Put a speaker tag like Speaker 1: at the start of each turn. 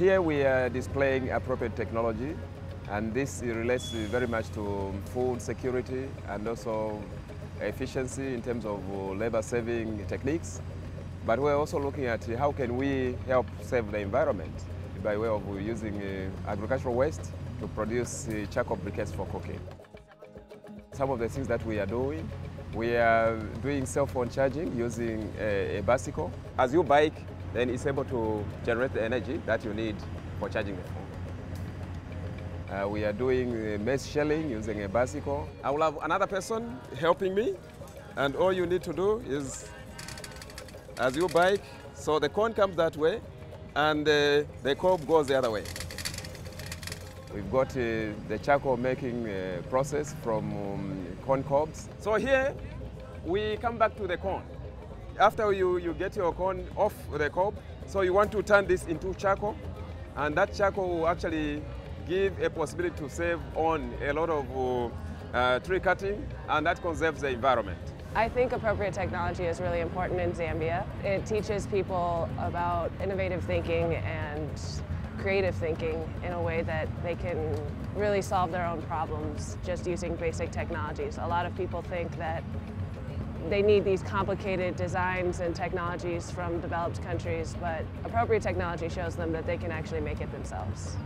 Speaker 1: Here we are displaying appropriate technology and this relates very much to food security and also efficiency in terms of labor saving techniques. But we're also looking at how can we help save the environment by way of using uh, agricultural waste to produce uh, charcoal briquettes for cooking. Some of the things that we are doing, we are doing cell phone charging using a bicycle. As you bike, then it's able to generate the energy that you need for charging the phone. Uh, we are doing uh, maize shelling using a bicycle. I will have another person helping me, and all you need to do is, as you bike, so the cone comes that way, and uh, the cob goes the other way. We've got uh, the charcoal making uh, process from um, corn cobs. So here we come back to the corn. After you, you get your corn off the cob, so you want to turn this into charcoal, and that charcoal will actually give a possibility to save on a lot of uh, tree cutting, and that conserves the environment.
Speaker 2: I think appropriate technology is really important in Zambia. It teaches people about innovative thinking and creative thinking in a way that they can really solve their own problems just using basic technologies. A lot of people think that they need these complicated designs and technologies from developed countries, but appropriate technology shows them that they can actually make it themselves.